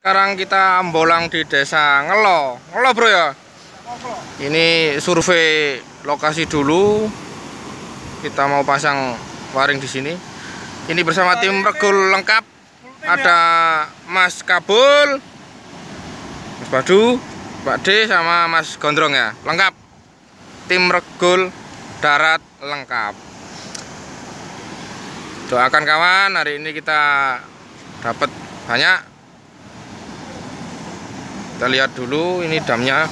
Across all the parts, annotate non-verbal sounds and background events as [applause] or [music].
Sekarang kita bolang di desa Ngelo. Ngelo bro ya. Ini survei lokasi dulu. Kita mau pasang waring di sini. Ini bersama tim regul lengkap. Ada Mas Kabul, Mas Badu, Pak D sama Mas Gondrong ya. Lengkap. Tim regul darat lengkap. Doakan kawan, hari ini kita dapat banyak kita lihat dulu ini damnya.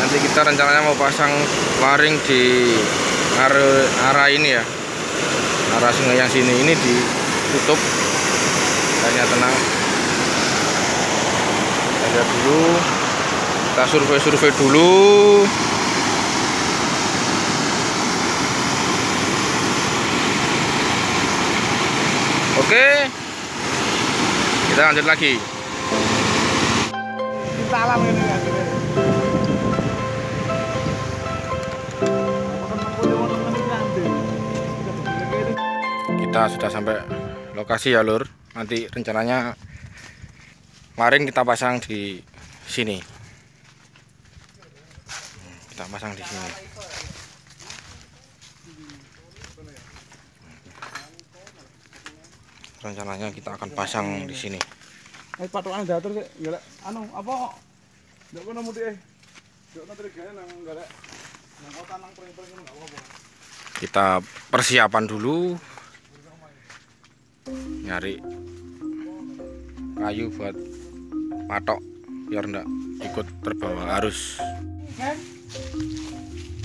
Nanti kita rencananya mau pasang waring di arah, arah ini ya. Arah sungai yang sini. Ini ditutup. Hanya tenang. Kita lihat dulu. Kita survei-survei dulu. Oke kita lanjut lagi. Salam ini ya. Kita sudah sampai lokasi ya lur. Nanti rencananya waring kita pasang di sini. Kita pasang di sini rencananya kita akan pasang di sini. Eh patokan diatur sih, anu apa? Ndak kono muti eh. Ndak kono trigane nang golek nang kota nang pring-pring ngono enggak apa-apa. Kita persiapan dulu. Nyari kayu buat patok biar ndak ikut terbawa arus.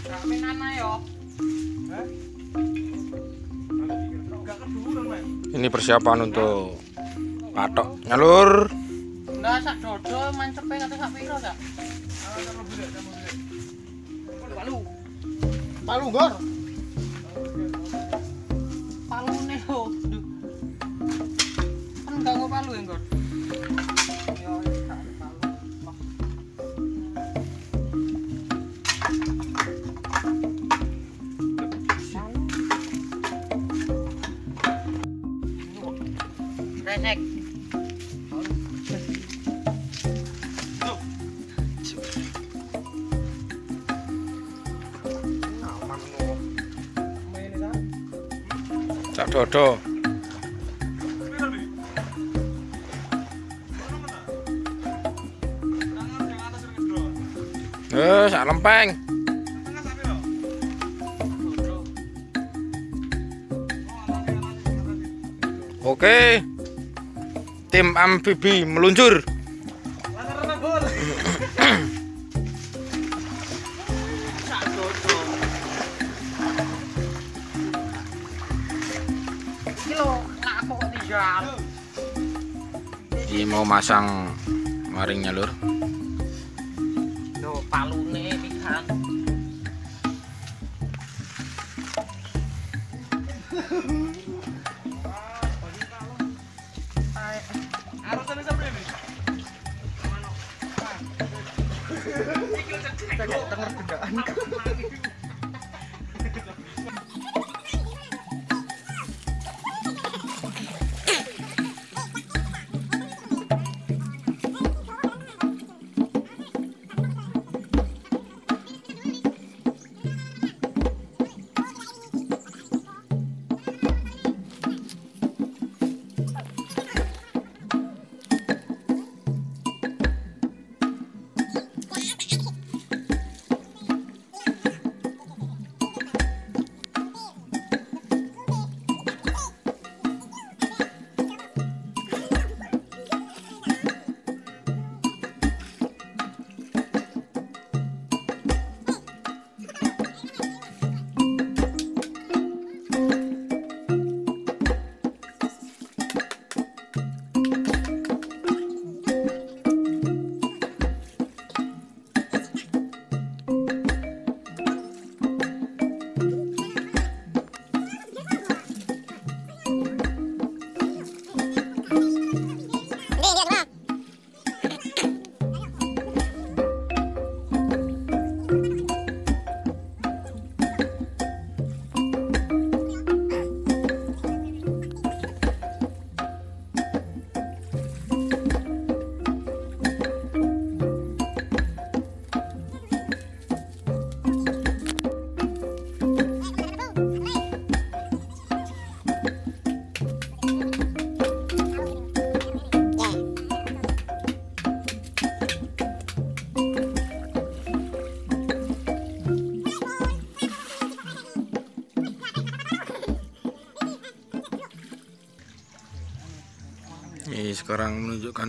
Kami nana yo. Ini persiapan untuk patok nyalur. Enggak sak dodo mancepe kata sak piro sak? Palu. Palu gor. Palune yo. Duh. Kan nggo palu ya, Gor. Resek. Cak. Eh, sak lempeng. Oke. Tim amfibi meluncur. Ini mau masang waringnya lur. Lho, palune pisan. one.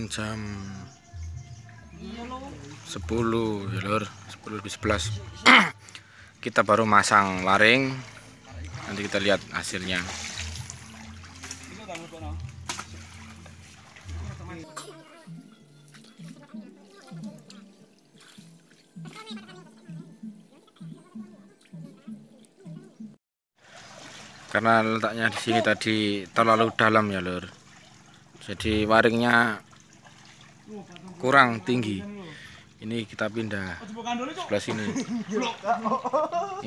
Menunjukkan jam Iya lo. 10 ya lur. 10 lebih 11 [clears throat] kita baru masang waring nanti kita lihat hasilnya. Karena letaknya di sini tadi terlalu dalam ya lur. Jadi waringnya kurang tinggi. Ini kita pindah sebelah sini.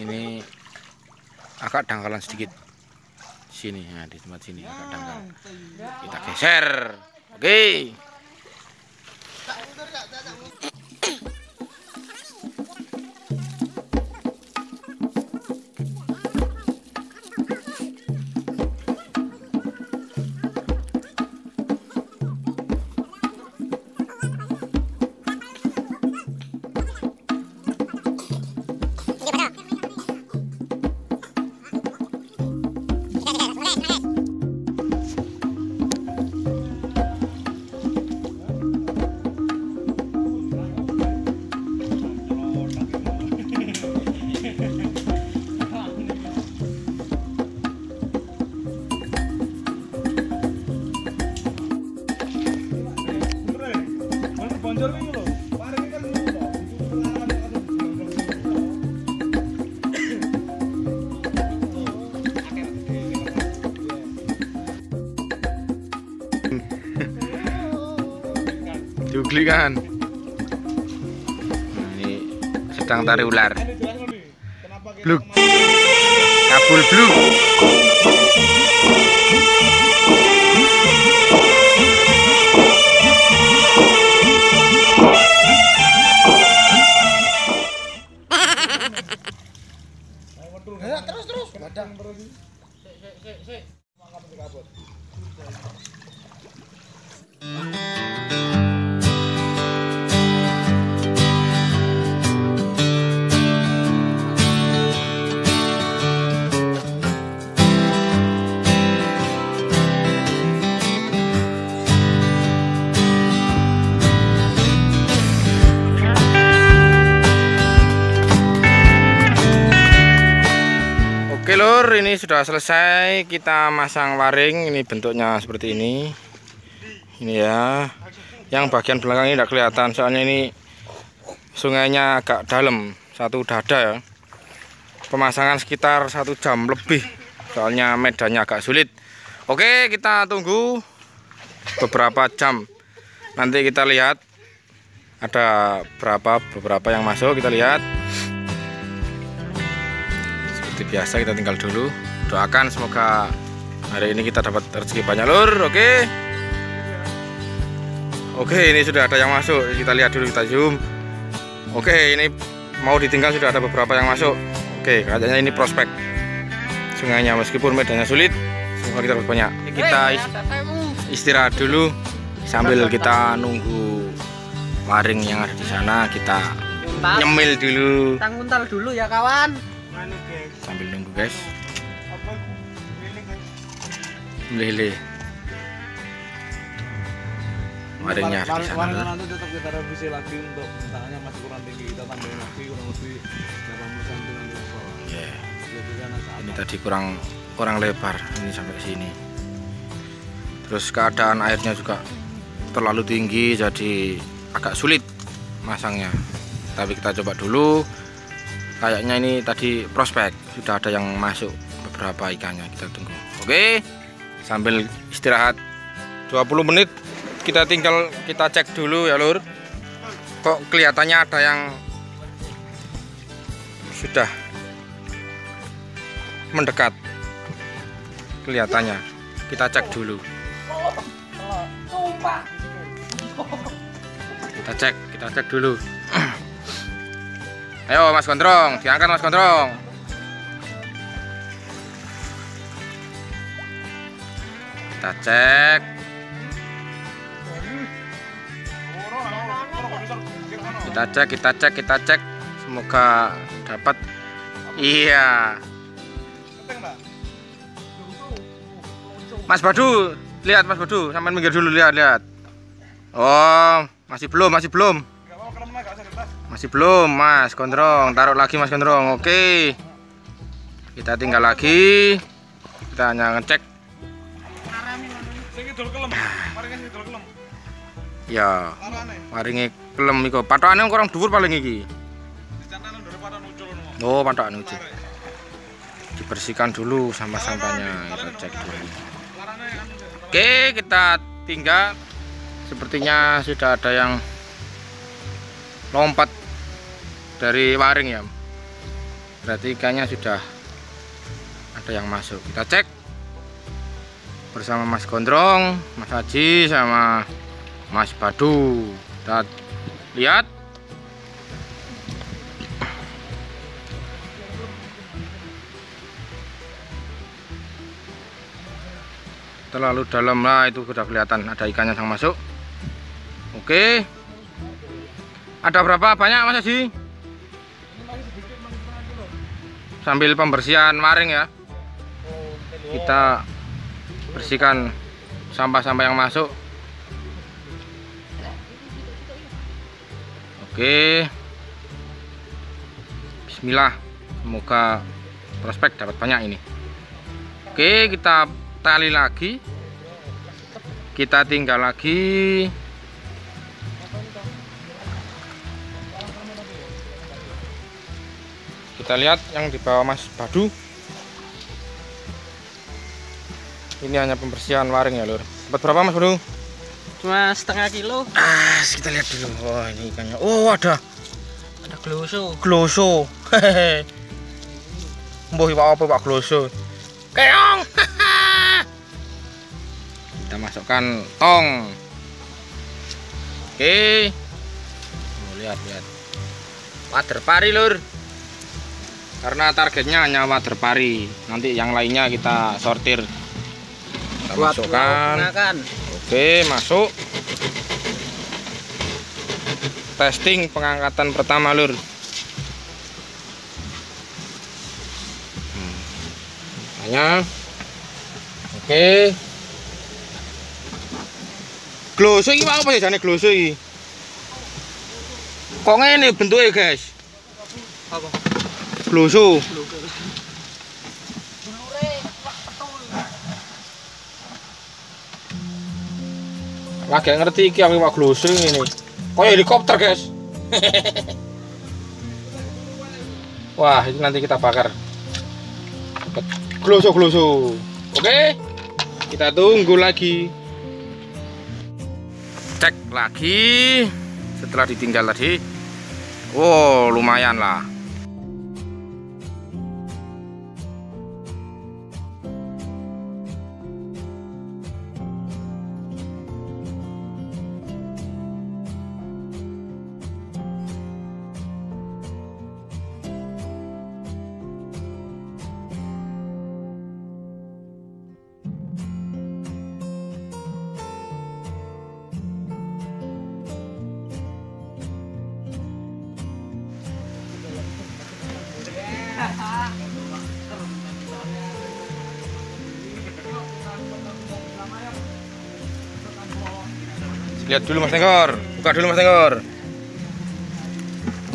Ini agak dangkalan sedikit. Sini nah, di tempat sini agak dangkal. Kita geser. Oke. Bener. Diugli kan? Ini sedang tari ular. Bluk. kemarin- kabul blue ini sudah selesai. Kita masang waring. Ini bentuknya seperti ini. Ini ya. Yang bagian belakang ini tidak kelihatan, soalnya ini sungainya agak dalam, satu dada ya. Pemasangan sekitar satu jam lebih, soalnya medannya agak sulit. Oke, kita tunggu beberapa jam. Nanti kita lihat ada berapa beberapa yang masuk. Kita lihat seperti biasa kita tinggal dulu. Doakan semoga hari ini kita dapat rezeki banyak lur. Oke? Oke ini sudah ada yang masuk. Kita lihat dulu kita zoom. Oke ini mau ditinggal sudah ada beberapa yang masuk. Oke kayaknya ini prospek sungainya. Meskipun medannya sulit semoga kita dapat banyak. Kita is- istirahat dulu. Sambil kita nunggu waring yang ada di sana kita nyemil dulu. Untal dulu ya kawan. Sambil nunggu guys. Lele ada di sana Lur. nanti tetap kita revisi lagi untuk tangannya masih kurang tinggi kita tambahin lagi kurang lebih 80 cm nanti ke bawah. Ya, Jadi kan saat ini tadi kurang kurang lebar ini sampai sini. Terus keadaan airnya juga terlalu tinggi jadi agak sulit masangnya. Tapi kita coba dulu kayaknya ini tadi prospek. Sudah ada yang masuk beberapa ikannya. Kita tunggu. Oke sambil istirahat. 20 menit kita tinggal kita cek dulu ya lur. Kok kelihatannya ada yang sudah mendekat. Kelihatannya. Kita cek dulu. Kita cek kita cek dulu [clears throat] ayo mas gondrong diangkat mas gondrong kita cek kita cek kita cek kita cek semoga dapat iya? Mas Badu lihat Mas Badu, sampai minggir dulu lihat, lihat. Oh, masih belum, masih belum. Masih belum, Mas Gondrong. Taruh lagi Mas Gondrong. Oke. Kita tinggal lagi. Kita hanya ngecek. Ya, waringe kelem iku. Pathokane kurang dhuwur paling iki. Oh, pathokane uji. Dibersihkan dulu sampah-sampahnya. Kita cek dulu. Oke, kita tinggal. Sepertinya sudah ada yang lompat dari waring ya. Berarti ikannya sudah ada yang masuk. Kita cek bersama Mas Gondrong, Mas Haji sama Mas Badu. Kita lihat. Terlalu dalam lah itu sudah kelihatan ada ikannya yang masuk. Oke. Ada berapa banyak Mas Haji? Sambil pembersihan waring ya. Kita bersihkan sampah-sampah yang masuk. Oke. Bismillah. Semoga prospek dapat banyak ini. Oke, kita tali lagi. Kita tinggal lagi. Kita lihat yang di bawah Mas Badu. Ini hanya pembersihan waring ya, Lur. Dapat berapa Mas Badu? Cuma setengah kilo. Ah, kita lihat dulu. Wah, ini ikannya. Oh, ada Ada gloso. gloso. Hehehe. Mbah Pak apa Pak gloso? Keong. Kita masukkan tong. Oke. Oh, lihat, lihat. Wader pari, Lur. Karena targetnya hanya wader pari. Nanti yang lainnya kita sortir. Kita masukkan. Gunakan. Oke, masuk. Testing pengangkatan pertama, Lur. Hmm. Hanya Oke. Gloso iki apa ya jane gloso iki? Kok ngene bentuknya, guys? Apa? Gloso. Lagi ngerti iki aku Pak Gloso ini. Kayak helikopter, guys. [laughs] Wah, itu nanti kita bakar. Gloso gloso. Oke. Kita tunggu lagi. Cek lagi setelah ditinggal tadi. Wow, lumayan lah. Lihat dulu Mas Tengkor. Buka dulu Mas Tengkor.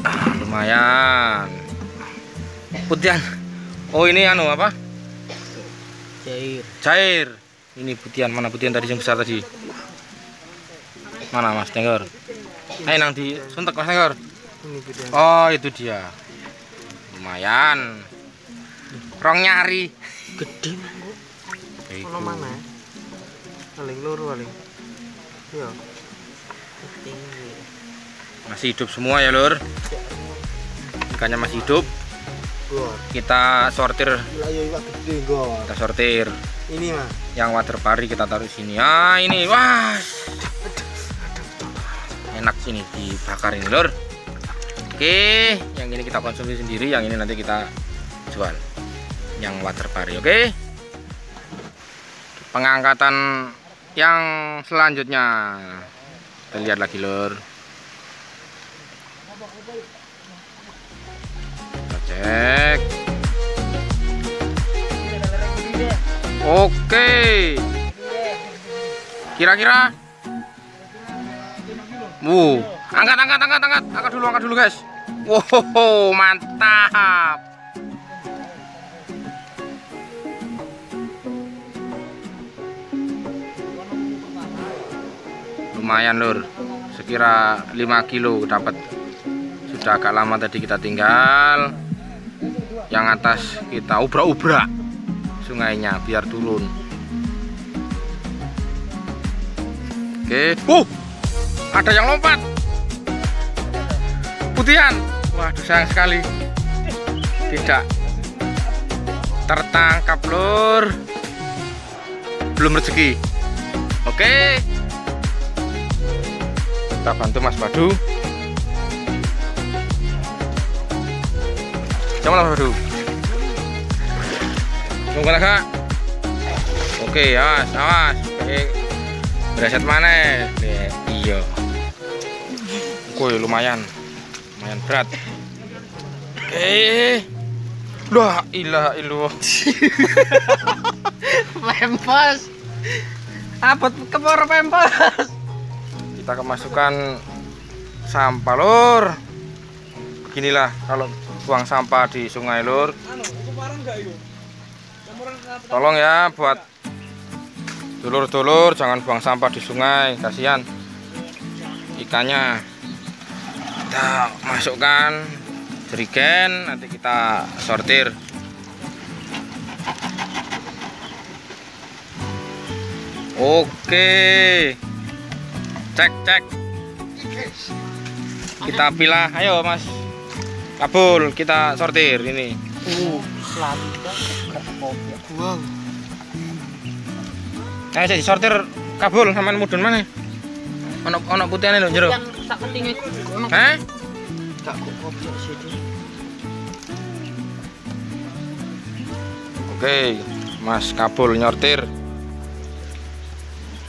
Ah, lumayan. Putihan. Oh, ini anu apa? Cair. Cair. Ini putihan mana putihan tadi yang besar tadi? Mana Mas Tengkor? Ayo nang di suntek Mas Tengkor. Oh, itu dia. Lumayan. Rong nyari. Gede. Itu. Ono mana? Paling loro paling. Iya. Masih hidup semua ya, Lur. Ikannya masih hidup. Kita sortir, ya gede gol. kita sortir. Ini mah. Yang water pari kita taruh sini. Ah, ini. Wah. Enak sini dibakar ini, Lur. Oke, yang ini kita konsumsi sendiri, yang ini nanti kita jual. Yang water pari, oke? Pengangkatan yang selanjutnya. Kita lihat lagi, Lur. Kita cek. Oke. Kira-kira Wuh, angkat angkat angkat angkat. Angkat dulu, angkat dulu, guys. Wow, mantap. Lumayan, Lur. Sekira 5 kilo dapat. Sudah agak lama tadi kita tinggal. Yang atas kita ubrak-ubrak sungainya biar turun. Oke. Uh, ada yang lompat. Putihan. Waduh, sayang sekali. Tidak tertangkap, Lur. Belum rezeki. Oke. Kita bantu Mas Badu. Coba Mas Badu. Tunggu kak. Oke, awas, awas. Bereset mana? Iya. Kuy lumayan. Lumayan berat. Oke. La ilaha illallah. [laughs] Pempes. Apa kepor pempes? Kita kemasukan sampah, Lur. Beginilah kalau buang sampah di sungai, Lur. Anu? Tolong ya buat dulur-dulur jangan buang sampah di sungai, kasihan ikannya. Kita masukkan jerigen, nanti kita sortir. Oke. Cek, cek. Kita pilah. Ayo, Mas. Kabul, kita sortir ini. Uh. Wow. Ayo jadi sortir kabul sama mudun mana? Ono ono putihane lho jero. Kok kopi situ. Oke, Mas Kabul nyortir.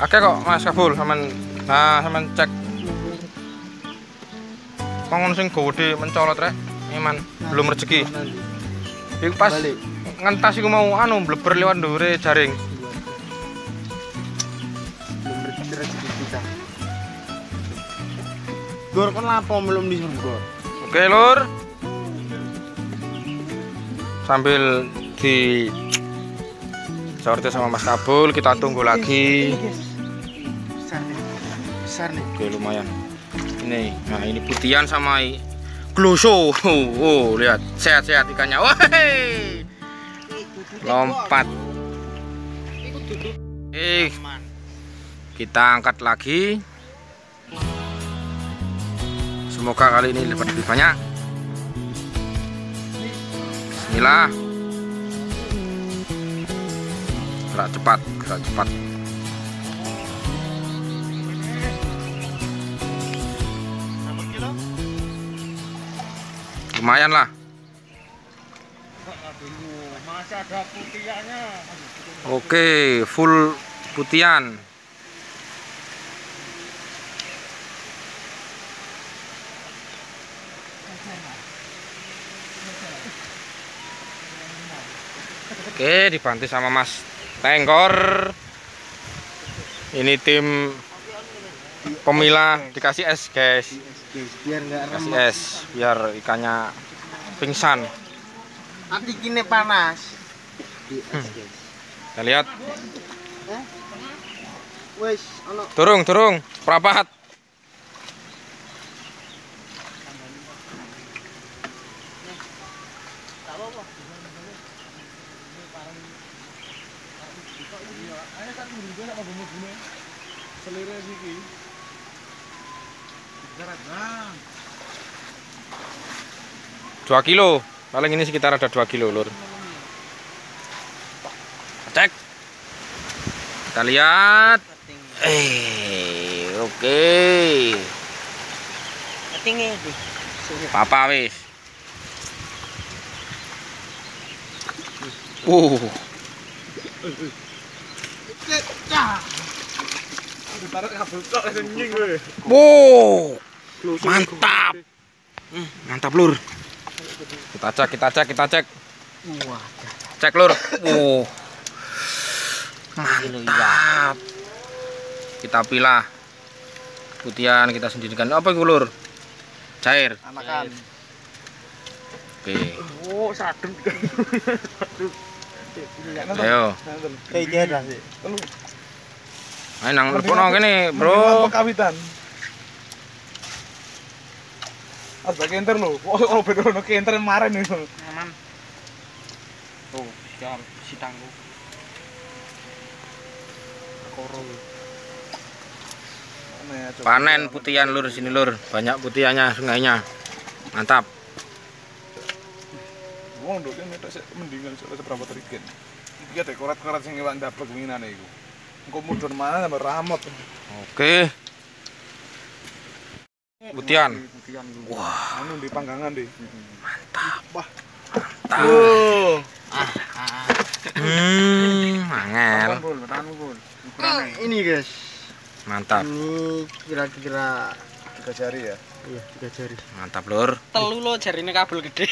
Oke kok Mas Kabul sampean nah sampean cek Mangun sing gede mencolot rek. Iman belum rezeki. Iku pas Balik. ngentas iku mau anu bleber lewat ndure jaring. Belum rezeki kita. Gor kan lapo belum di Gor. Oke, Lur. Sambil di sortir sama Mas Kabul, kita tunggu lagi. Besar nih. Oke, lumayan. Ini, nah ini putihan sama gloso. Oh, oh, lihat, sehat-sehat ikannya. Wahai, lompat. Eh, kita angkat lagi. Semoga kali ini dapat lebih banyak. Bismillah. Gerak cepat, gerak cepat. Lumayan lah. Oke, full putihan. Oke, dibantu sama Mas Tengkor. Ini tim pemilah dikasih es, guys. Biar enggak Kasih es biar ikannya pingsan. Nanti kini panas. Di es, guys. Kita lihat, Wes, ono turung, turung, perapat. Selire iki. 2 kilo. Paling ini sekitar ada 2 kilo lur. Cek. Kita lihat. Eh oke. Di. papa wis. Uh wow. Mantap. Hmm, mantap lur. Kita cek kita cek kita cek. Cek lur. Uh mantap. Kita pilah. Putihan kita sendirikan. Apa itu lur? Cair. Anakan. Oke. Oh sadun ayo. Kayak sih. Ayo nang lepono kene bro kawitan Ada kenter lo, oh, oh bener no kenter kemarin nih. Aman. Oh, sial, si tangguh. Koro. panen putihan lur sini lur banyak putihannya sungainya mantap Wong nduk kene mendingan seberapa terigen. Iki tek korat-korat sing iwak ndapet winginane iku. Engko mudhun mana tambah ramot. oke putihan Wah, anu di panggangan di. Oh. hmm angel Bul, tahan bul. Ini guys. mantap Ini kira-kira Tiga jari ya. iya tiga jari. mantap lur Telu lo jarine kabel gede.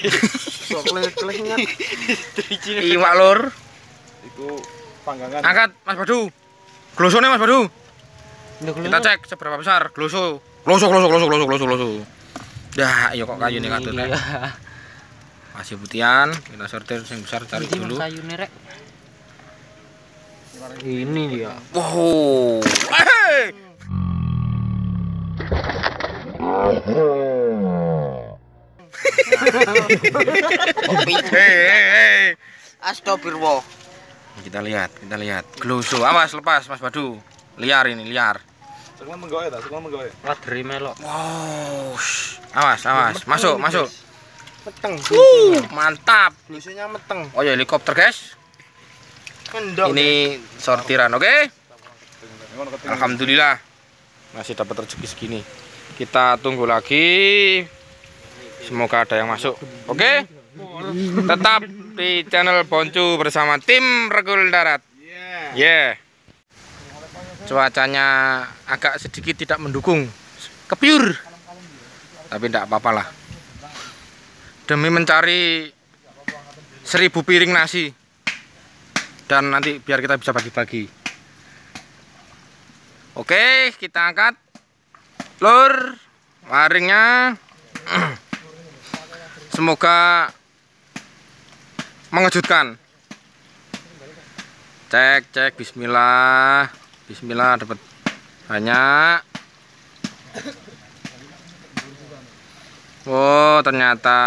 Sok klik-kliknya. [laughs] iwak lur Iku panggangan. angkat mas badu glosone mas badu kita cek seberapa besar gloso gloso gloso gloso gloso gloso gloso dah iya kok kayu nih katut rek masih putihan kita sortir yang besar cari dulu kayu rek. Ini dia. wow hey! Hei, hei, hei. Astagfirullah. Kita lihat kita lihat. Gloso awas lepas mas badu. Liar ini liar. Wadri melok. wow shh. awas awas. Masuk masuk. Meteng. uh, mantap. Biasanya meteng. oh ya helikopter guys. Ini sortiran oke? Keting. alhamdulillah. Masih dapat rezeki segini. Kita tunggu lagi. Semoga ada yang masuk oke? Tetap di channel Boncu bersama tim Regul Darat. Iya. yeah cuacanya agak sedikit tidak mendukung. Kepiur. Tapi tidak apa-apa lah. Demi mencari seribu piring nasi. Dan nanti biar kita bisa bagi-bagi. Oke kita angkat. Lur waringnya. [clears throat] Semoga mengejutkan cek cek bismillah bismillah dapat banyak oh ternyata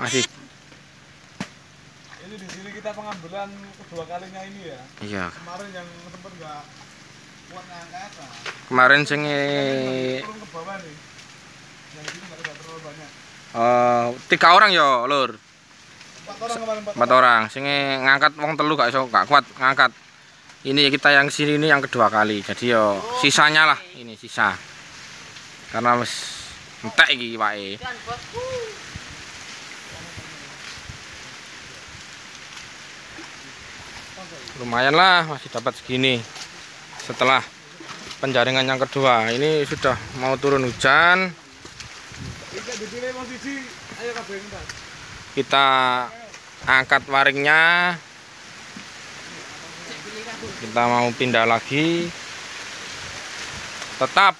masih Ini di sini kita pengambilan kedua kalinya ini ya. iya Kemarin yang tempat enggak kuat ngangkat. Nah, kemarin sing ke bawah nih. Yang sini enggak terlalu banyak. Eh, tiga orang yo lur. Empat orang kemarin empat. empat orang. sing ngangkat wong telu gak iso gak kuat ngangkat. Ini kita yang sini ini yang kedua kali. Jadi yo sisanya lah. Ini sisa. Karena wis entek iki wae. Lumayan lah masih dapat segini. Setelah penjaringan yang kedua. Ini sudah mau turun hujan Iki dipilih wong siji, ayo kabeh entar. Kita angkat waringnya. Kita mau pindah lagi. Tetap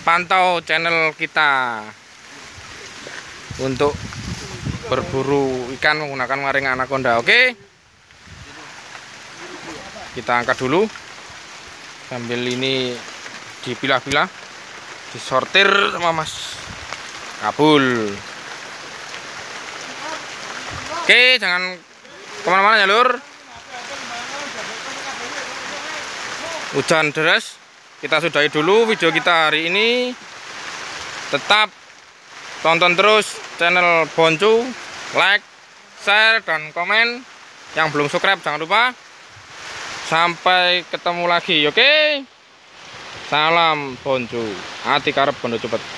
pantau channel kita untuk berburu ikan menggunakan waring anaconda oke? Kita angkat dulu. Sambil ini dipilah-pilah disortir sama mas kabul Oke, jangan ke mana-mana ya lur. Hujan deras. Kita sudahi dulu video kita hari ini. Tetap tonton terus channel Boncu, like, share, dan komen. Yang belum subscribe jangan lupa. Sampai ketemu lagi, oke? Salam Boncu. Hati karep bondo cepet.